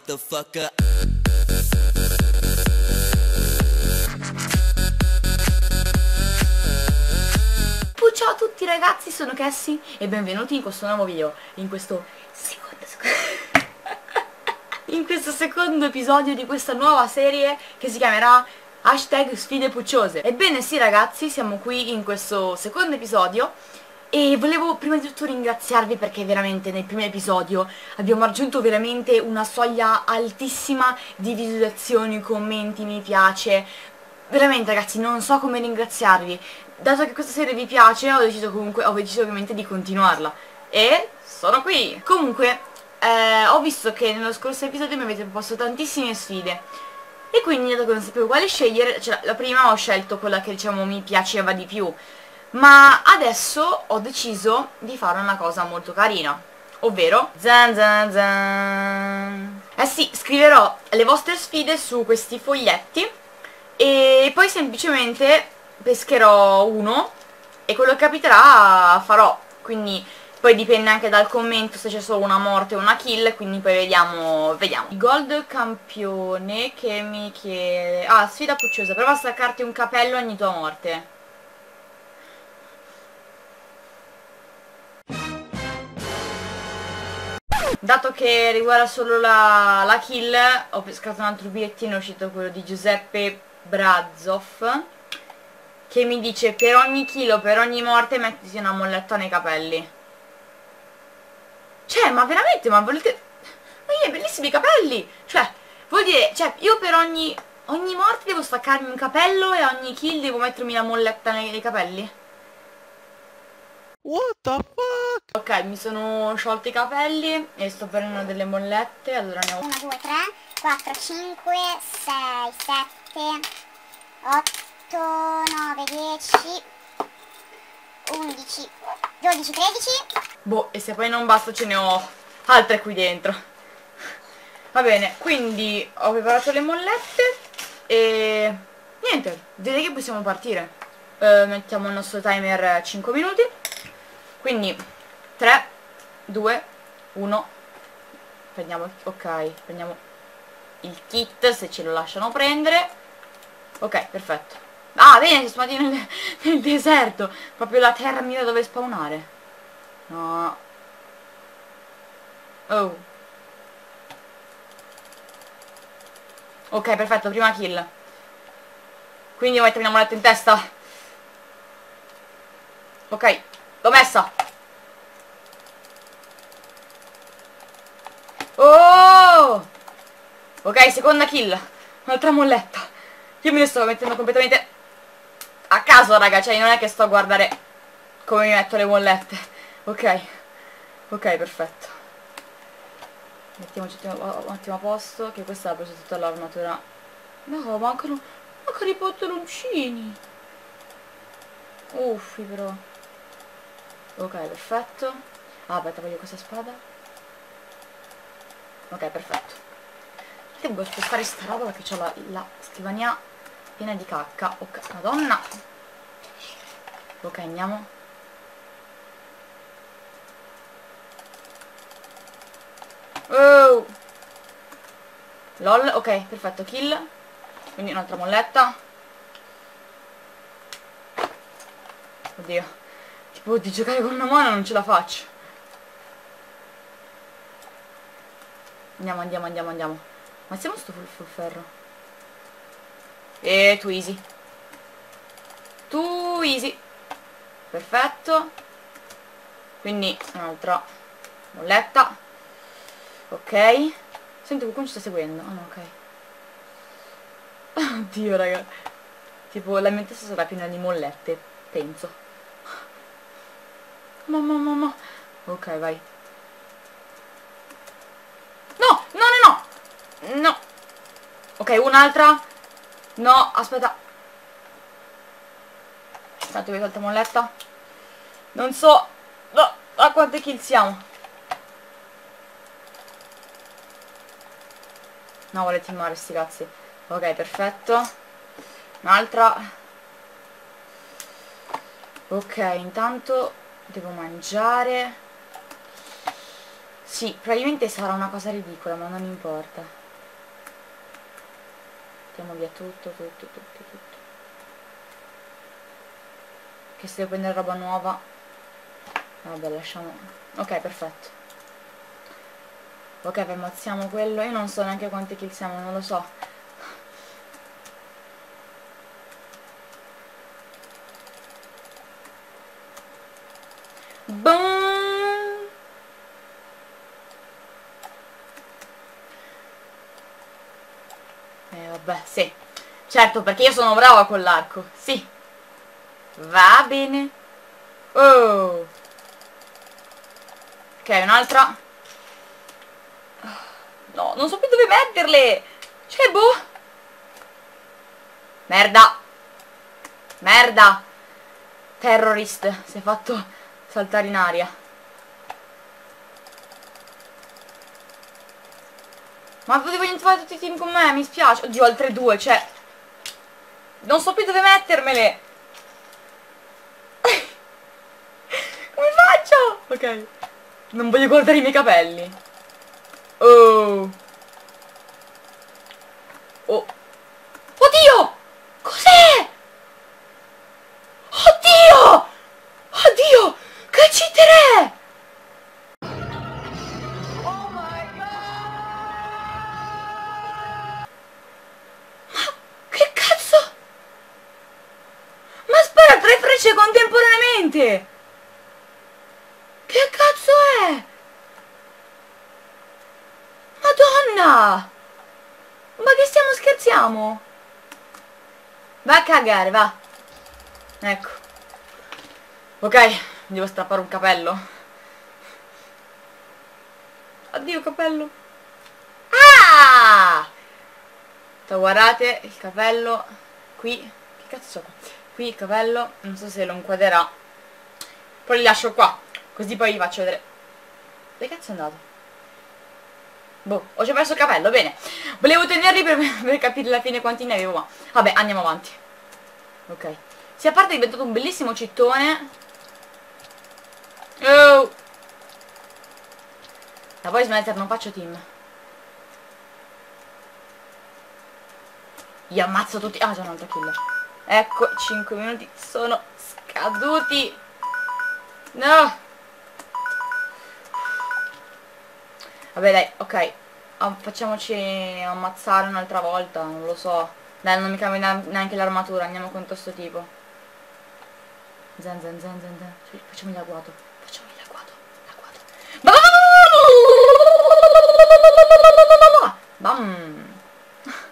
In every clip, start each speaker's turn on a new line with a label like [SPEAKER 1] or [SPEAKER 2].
[SPEAKER 1] motherfucker.
[SPEAKER 2] Ciao a tutti ragazzi, sono Cassie e benvenuti in questo nuovo video, in questo secondo, in questo secondo episodio di questa nuova serie che si chiamerà hashtag sfide pucciose. Ebbene sì ragazzi, siamo qui in questo secondo episodio e volevo prima di tutto ringraziarvi perché veramente nel primo episodio abbiamo raggiunto veramente una soglia altissima di visualizzazioni, commenti, mi piace, veramente ragazzi non so come ringraziarvi. Dato che questa serie vi piace ho deciso comunque ho deciso ovviamente di continuarla. E sono qui. Comunque eh, ho visto che nello scorso episodio mi avete proposto tantissime sfide. E quindi dato che non sapevo quale scegliere cioè la prima ho scelto quella che diciamo mi piaceva di più ma adesso ho deciso di fare una cosa molto carina ovvero zan zan zan. Eh sì scriverò le vostre sfide su questi foglietti e poi semplicemente pescherò uno e quello che capiterà farò. Quindi poi dipende anche dal commento se c'è solo una morte o una kill quindi poi vediamo vediamo. Il gold campione che mi chiede ah sfida pucciosa prova a staccarti un capello ogni tua morte Dato che riguarda solo la, la kill, ho pescato un altro bigliettino, è uscito quello di Giuseppe Brazov che mi dice per ogni chilo, per ogni morte mettiti una molletta nei capelli. Cioè, ma veramente, ma volete... Ma io hai bellissimi capelli! Cioè, vuol dire, cioè, io per ogni... Ogni morte devo staccarmi un capello e ogni kill devo mettermi la molletta nei, nei capelli?
[SPEAKER 1] What the fuck?
[SPEAKER 2] Ok, mi sono sciolti i capelli e sto prendendo delle mollette, allora ne ho...
[SPEAKER 3] 1, 2, 3, 4, 5, 6, 7, 8, 8, 9, 10, 11, 12, 13.
[SPEAKER 2] Boh, e se poi non basta ce ne ho altre qui dentro. Va bene, quindi ho preparato le mollette e niente, direi che possiamo partire. Uh, mettiamo il nostro timer 5 minuti. Quindi 3, 2, 1. Prendiamo, ok, prendiamo il kit se ce lo lasciano prendere. Ok, perfetto. Ah, bene, siamo stati nel, nel deserto. Proprio la termine dove spawnare. No. Oh. Ok, perfetto, prima kill. Quindi mettermi una moneta in testa? Ok, l'ho messa. Oh! Ok, seconda kill. Un'altra molletta. Io me ne sto mettendo completamente a caso raga, cioè non è che sto a guardare come mi metto le bollette. Ok, ok, perfetto. Mettiamoci un attimo a posto, che questa ha preso tutta l'armatura. No, mancano, mancano i pantaloncini. Uffi però. Ok, perfetto. Ah, aspetta, voglio questa spada. Ok, perfetto. Devo spostare sta roba perché ho la, la scrivania piena di cacca. Ok madonna. Ok andiamo. Oh. Lol ok perfetto kill. Quindi un'altra molletta. Oddio. Tipo di giocare con una mano non ce la faccio. Andiamo andiamo andiamo andiamo ma siamo sto full ferro e tu easy. Tu easy. Perfetto. Quindi un'altra molletta. Ok. Senti qualcuno ci sta seguendo. Ah no, ok. Oddio raga. Tipo la mia testa sarà piena di mollette. Penso. Mamma mamma. Ok, vai. No, no, no, no. No. Ok, un'altra. No, aspetta. Aspetta, vi tolta molletta. Non so no, a quante kill siamo. No, volete filmare sti cazzi. Ok, perfetto. Un'altra. Ok, intanto devo mangiare. Sì, probabilmente sarà una cosa ridicola, ma non importa. Mettiamo via tutto, tutto, tutto, tutto. Che se devo prendere roba nuova... Vabbè, lasciamo... Ok, perfetto. Ok, ammazziamo quello. Io non so neanche quanti kill siamo, non lo so. Eh vabbè, sì. Certo, perché io sono brava con l'arco. Sì. Va bene. Oh. Ok, un'altra. No, non so più dove metterle. Cioè, boh. Merda. Merda. Terrorist. Si è fatto saltare in aria. Ma potevo fare tutti i team con me, mi spiace. Oddio, altre due, cioè... Non so più dove mettermele. Come faccio? Ok. Non voglio guardare i miei capelli. Oh. Oh. Oddio! Cos'è? Oddio! Oddio! Che cittere! Oh Madonna! Ma che stiamo scherziamo? Va a cagare, va. Ecco. Ok, devo strappare un capello. Addio capello. Ah! Guardate il capello qui. Che cazzo qua? Qui il capello, non so se lo inquadrerà. Poi li lascio qua. Così poi vi faccio vedere. Dove cazzo è andato? Boh, ho già perso il capello, bene. Volevo tenerli per, per capire alla fine quanti ne avevo, ma... Vabbè, andiamo avanti. Ok. Si a parte è diventato un bellissimo cittone. Oh! La vuoi smettere? Non faccio team. Io ammazzo tutti. Ah, c'è un altro killer. Ecco, 5 minuti sono scaduti. No! Vabbè dai, ok. Ah, facciamoci ammazzare un'altra volta, non lo so. Dai, non mi cambia neanche l'armatura, andiamo con questo tipo. Zen zen zen zen zen. Facciamo l'agguato. Facciamo l'agguato. L'agguato. Bam!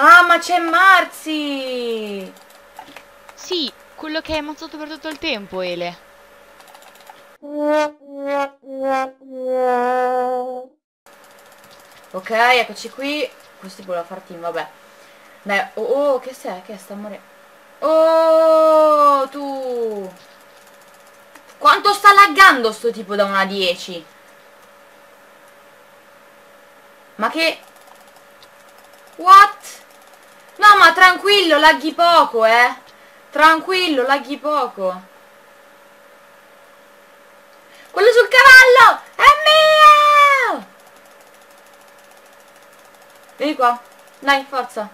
[SPEAKER 2] Ah, ma c'è Marzi!
[SPEAKER 4] Sì, quello che hai ammazzato per tutto il tempo, Ele.
[SPEAKER 2] Ok, eccoci qui. Questo voleva far team, vabbè. Beh, oh, oh che sei? Che sta morendo? Oh, tu! Quanto sta laggando sto tipo da 1 a 10? Ma che... What? No, ma tranquillo, laghi poco, eh. Tranquillo, laghi poco. Quello sul cavallo! È mio! Vieni qua. Dai, forza.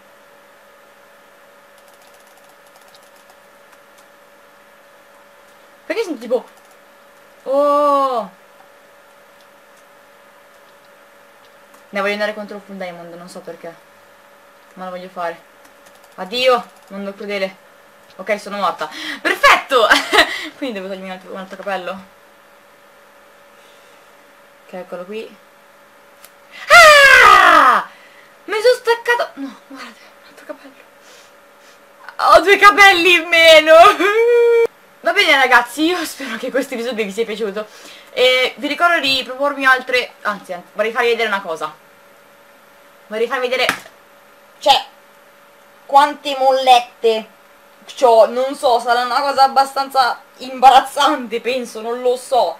[SPEAKER 2] Perché sento tipo... Oh! Ne voglio andare contro full diamond, non so perché. Ma lo voglio fare. Addio, mondo crudele. Ok, sono morta. Perfetto! Quindi devo togliermi un altro, un altro capello. Ok, eccolo qui. Ah! Mi sono staccato... No, guardate, un altro capello. Ho due capelli in meno. Va bene ragazzi, io spero che questo episodio vi sia piaciuto. E vi ricordo di propormi altre... Anzi, vorrei farvi vedere una cosa. Vorrei farvi vedere... Cioè, quante mollette C'ho, non so, sarà una cosa abbastanza imbarazzante, penso, non lo so.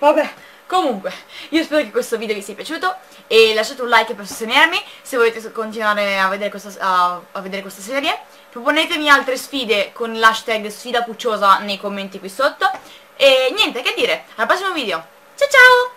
[SPEAKER 2] Vabbè, comunque, io spero che questo video vi sia piaciuto e lasciate un like per sostenermi se volete continuare a vedere questa, a, a vedere questa serie. Proponetemi altre sfide con l'hashtag sfida pucciosa nei commenti qui sotto E niente, che dire, al prossimo video. Ciao ciao!